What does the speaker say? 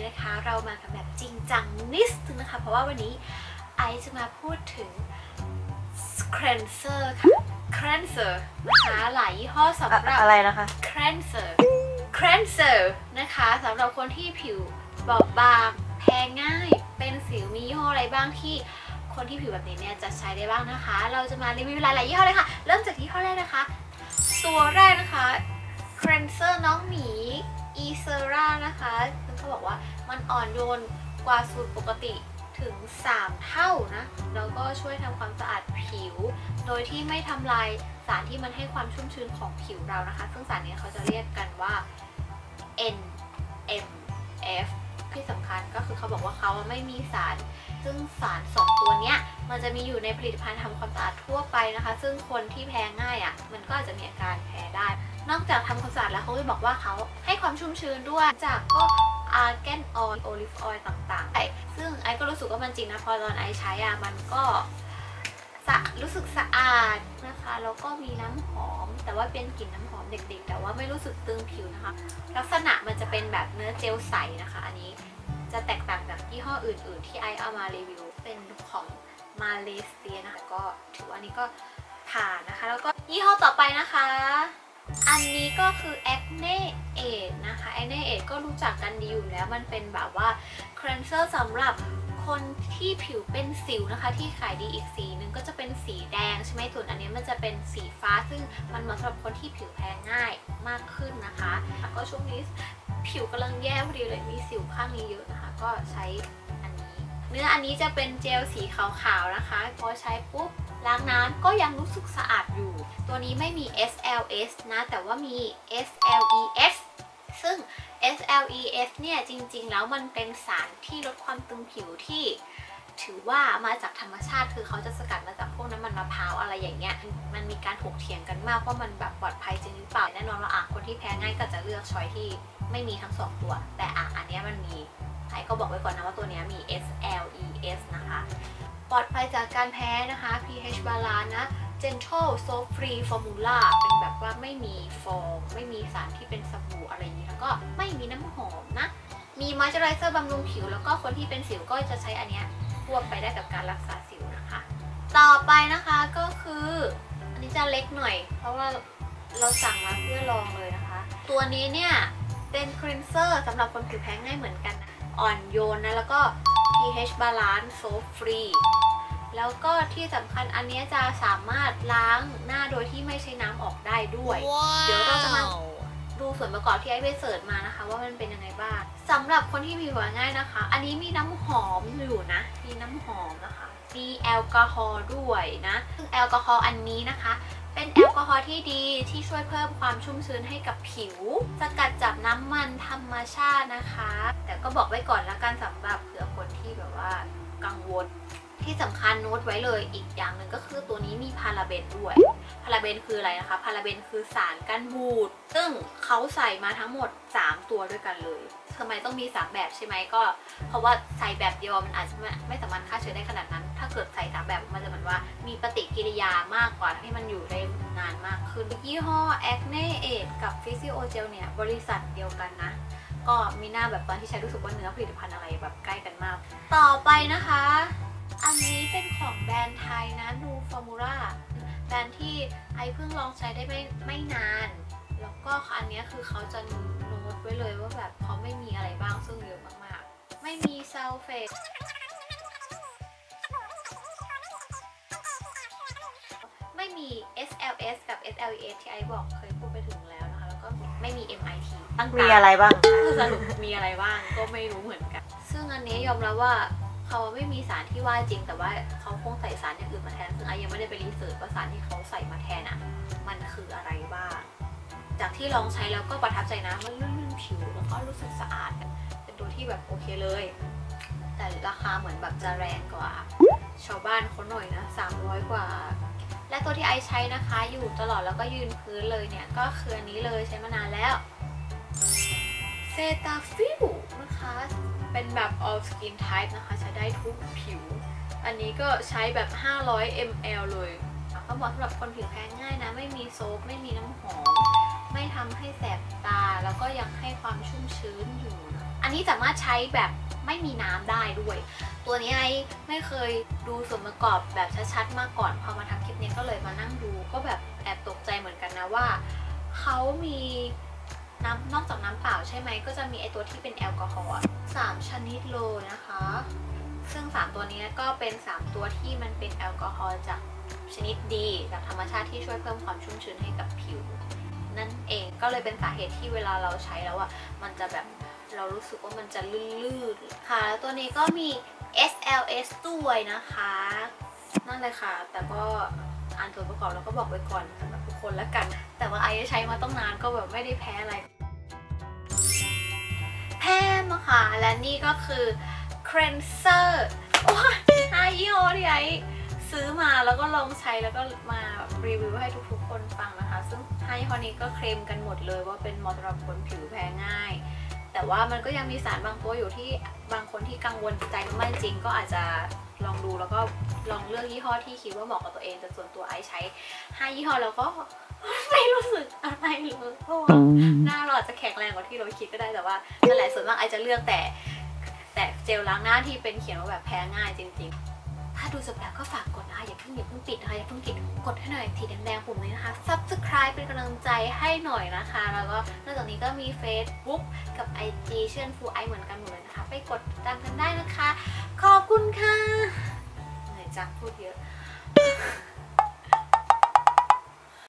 นี้นะคะ เรามากันแบบจริงจังนิดนึงนะคะ เพราะว่าวันนี้ไอซ์จะมาพูดถึง cleanser ค่ะ cleanser นะคะหลายยี่ห้อสำหรับอะไรนะคะ cleanser cleanser นะคะสำหรับคนที่ผิวบอบบาง แพ้ง่ายเป็นสิวมียี่ห้ออะไรบ้างที่คนที่ผิวแบบนี้เนี่ยจะใช้ได้บ้างนะคะ เราจะมารีวิวหลายๆยี่ห้อเลยค่ะ เริ่มจากยี่ห้อแรกนะคะ ตัวแรกนะคะ cleanser น้องหมี e s e r a นะคะซึ่งเขาบอกว่ามัน อ่อนโยนกว่าสูตรปกติถึง 3 เท่านะ แล้วก็ช่วยทำความสะอาดผิว โดยที่ไม่ทำลายสารที่มันให้ความชุ่มชื้นของผิวเรานะคะ ซึ่งสารนี้เขาจะเรียกกันว่า NMF ที่สำคัญก็คือเขาบอกว่าเขาไม่มีสาร ซึ่งสาร 2 ตัวเนี้ยมันจะมีอยู่ในผลิตภัณฑ์ทำความสะอาดทั่วไปนะคะ ซึ่งคนที่แพ้ง่ายอะ่ะมันก็อาจจะมีอาการแพ้ได้ นอกจากทำความสะอาดแล้วเขาก็บอกว่าเขาให้ความชุ่มชื้นด้วยจากก็ argan oil olive oil ต่างๆไอซึ่งไอก็รู้สึกว่ามันจริงนะพอตอนไอใช้อะมันก็จะรู้สึกสะอาดนะคะแล้วก็มีน้ำหอม แต่ว่าเป็นกลิ่นน้ำหอมเด็ก ๆ แต่ว่าไม่รู้สึกตึงผิวนะคะ ลักษณะมันจะเป็นแบบเนื้อเจลใสนะคะ อันนี้จะแตกต่างจากยี่ห้ออื่น ๆ ที่ไอเอามารีวิวเป็นของมาเลเซียนะคะก็ถือว่าอันนี้ก็ผ่านนะคะ แล้วก็ยี่ห้อต่อไปนะคะ อันนี้ก็คือ Acne Aid นะคะ Acne Aid ก็รู้จักกันดีอยู่แล้วมันเป็นแบบว่า cleanser สำหรับ คนที่ผิวเป็นสิวนะคะ ที่ขายดีอีกสีหนึ่งก็จะเป็นสีแดงใช่ไหมส่วนอันนี้มันจะเป็นสีฟ้าซึ่งมันเหมาะสำหรับคนที่ผิวแพ้ง่ายมากขึ้นนะคะแล้วก็ช่วงนี้ผิวกำลังแย่พอดีเลยมีสิวข้างนี้เยอะนะคะ ก็ใช้อันนี้ เนื้ออันนี้จะเป็นเจลสีขาวๆนะคะ พอใช้ปุ๊บล้างน้ำก็ยังรู้สึกสะอาดอยู่ ตัวนี้ไม่มี SLS นะ แต่ว่ามี SLES SLES เนี่ยจริงๆ แล้วมันเป็นสารที่ลดความตึงผิวที่ถือว่ามาจากธรรมชาติคือเขาจะสกัดมาจากพวกน้ำมันมะพร้าวอะไรอย่างเงี้ย มันมีการถกเถียงกันมากว่ามันแบบปลอดภัยจริงหรือเปล่าแน่นอนว่าอะคนที่แพ้ง่ายก็จะเลือกช้อยที่ไม่มีทั้งสองตัว แต่อะอันเนี้ยมันมีไอก็บอกไว้ก่อนนะว่าตัวเนี้ยมี SLES นะคะ ปลอดภัยจากการแพ้นะคะ pH balance นะ gentle soap free formula เป็นแบบว่าไม่มีฟองไม่มีสารที่เป็นสบู่อะไรอย่างนี้แล้วก็ไม่มีน้ำหอมนะ มี moisturizer บำรุงผิว แล้วก็คนที่เป็นสิวก็จะใช้อันเนี้ยควบไปได้กับการรักษาสิวนะคะ ต่อไปนะคะก็คือ อันนี้จะเล็กหน่อย เพราะว่าเราสั่งมาเพื่อลองเลยนะคะ ตัวนี้เนี่ยเป็น cleanser สำหรับคนผิวแพ้ง่ายเหมือนกันนะอ่อนโยนนะแล้วก็ pH balance soap free แล้วก็ที่สำคัญอันเนี้ยจะสามารถล้างหน้าโดยที่ไม่ใช้น้ำออกได้ด้วย เดี๋ยวเราจะมาดูส่วนประกอบที่ไอไป search มานะคะ ว่ามันเป็นยังไงบ้างสำหรับคนที่ผิวแพ้ง่ายนะคะ อันนี้มีน้ำหอมอยู่นะ มีน้ำหอมนะคะ มีแอลกอฮอล์ด้วยนะซึ่งแอลกอฮอล์อันนี้นะคะ เป็นแอลกอฮอล์ที่ดีที่ช่วยเพิ่มความชุ่มชื้นให้กับผิว สกัดจากน้ำมันธรรมชาตินะคะ แต่ก็บอกไว้ก่อนละกันสำหรับเผื่อคนที่แบบว่ากังวล ที่สำคัญโน้ตไว้เลยอีกอย่างหนึ่งก็คือตัวนี้มีพาราเบนด้วย พาราเบนคืออะไรนะคะ พาราเบนคือสารกันบูด ซึ่งเขาใส่มาทั้งหมด 3 ตัวด้วยกันเลยทำไมต้องมี 3 แบบใช่ไหมก็ เพราะว่าใส่แบบเดียวมันอาจจะไม่ไม่สามารถฆ่าเชื้อได้ขนาดนั้น ถ้าเกิดใส่สามแบบมันจะเหมือนว่ามีปฏิกิริยามากกว่าให้มันอยู่ได้นานมากขึ้น ยี่ห้อ Acne Aid กับ Physio Gel เนี่ยบริษัทเดียวกันนะก็มีหน้าแบบตอนที่ใช้รู้สึกว่าเนื้อผลิตภัณฑ์อะไรแบบใกล้กันมาก ต่อไปนะคะ อันนี้เป็นของแบรนด์ไทยนะ Nu Formula แบรนด์ที่ไอเพิ่งลองใช้ได้ไม่ไม่นาน แล้วก็อันเนี้ยคือเขาจะโน้ตไว้เลยว่าแบบเขาไม่มีอะไรบ้างซึ่งเยอะมากๆ ไม่มีซัลเฟตไม่มี SLS กับ SLES ที่ไอบอกเคยพูดไปถึงแล้วนะคะ แล้วก็ไม่มี MIT ตั้งมีอะไรบ้างคือสรุปมีอะไรบ้างก็ไม่รู้เหมือนกัน ซึ่งอันนี้ยอมรับว่า เขาไม่มีสารที่ว่าจริง แต่ว่าเขาคงใส่สารอย่างอื่นมาแทน ซึ่งไอยังไม่ได้ไปรีเสิร์ชว่าสารที่เขาใส่มาแทนอะ มันคืออะไรบ้าง จากที่ลองใช้แล้วก็ประทับใจนะ มันลื่นผิวแล้วก็รู้สึกสะอาด เป็นตัวที่แบบโอเคเลย แต่ราคาเหมือนแบบจะแรงกว่า ชาวบ้านเขาหน่อยนะ 300 กว่า และตัวที่ไอใช้นะคะ อยู่ตลอดแล้วก็ยืนพื้นเลยเนี่ย ก็คืออันนี้เลยใช้มานานแล้ว ตาฟิลนะคะ เป็นแบบ all skin type นะคะ ใช้ได้ทุกผิว อันนี้ก็ใช้แบบ 500 ml เลยเขาบอกสำหรับคนผิวแพ้ง่ายนะ ไม่มีโซฟไม่มีน้ำหอม ไม่ทำให้แสบตา แล้วก็ยังให้ความชุ่มชื้นอยู่นะอันนี้สามารถใช้แบบไม่มีน้ำได้ด้วย ตัวนี้ไอไม่เคยดูส่วนประกอบแบบชัดๆ มาก่อน พอมาทำคลิปนี้ก็เลยมานั่งดู ก็แบบแอบตกใจเหมือนกันนะว่าเขามี น้ำนอกจากน้ำเปล่าใช่ไหมก็จะมีไอตัวที่เป็นแอลกอฮอล์สามชนิดเลยนะคะ ซึ่ง 3 ตัวนี้ก็เป็น 3 ตัวที่มันเป็นแอลกอฮอล์จากชนิดดีจากธรรมชาติที่ช่วยเพิ่มความชุ่มชื้นให้กับผิว นั่นเองก็เลยเป็นสาเหตุที่เวลาเราใช้แล้วอะมันจะแบบเรารู้สึกว่ามันจะลื่นๆค่ะ แล้วตัวนี้ก็มี SLS ด้วยนะคะ นั่นเลยค่ะ แต่ก็ อ่านส่วนประกอบแล้วก็บอกไว้ก่อนสำหรับทุกคนแล้วกัน แต่ว่าไอใช้มาต้องนานก็แบบไม่ได้แพ้อะไร แพมอะค่ะและนี่ก็คือ cleanser โอ้ยไอยี่ห้อที่ไอซื้อมาแล้วก็ลองใช้แล้วก็มารีวิวให้ทุกๆคนฟังนะคะ ซึ่งไฮยี่ห้อนี้ก็เคลมกันหมดเลยว่าเป็นมาสำหรับคนผิวแพ้ง่าย แต่ว่ามันก็ยังมีสารบางตัวอยู่ที่บางคนที่กังวลใจมากจริง ก็อาจจะลองดูแล้วก็ลองเลือกยี่ห้อที่คิดว่าเหมาะกับตัวเองแต่ส่วนตัวไอใช้ห้ายี่ห้อแล้วก็ไม่รู้สึกอะไรเลยเพราะว่าหน้าเราอาจจะแข็งแรงกว่าที่เราคิดก็ได้แต่ว่านั่นแหละส่วนมากไอจะเลือกแต่ แต่เจลล้างหน้าที่เป็นเขียนว่าแบบแพ้ง่ายจริง ๆถ้าดูจบแล้วก็ฝากกดนะคะอย่าเพิ่งอย่าเพิ่งปิดนะคะอย่าเพิ่งปิดกดให้หน่อยทีแดงๆปุ่มนี้นะคะ subscribe เป็นกำลังใจให้หน่อยนะคะ แล้วก็ นี้ก็มี Facebook กับ IG เชื่อนฟูไอเหมือนกันหมดเลยนะคะ ไปกดติดตามกันได้นะคะ ขอบคุณค่ะเหนื่อยจังพูดเยอะ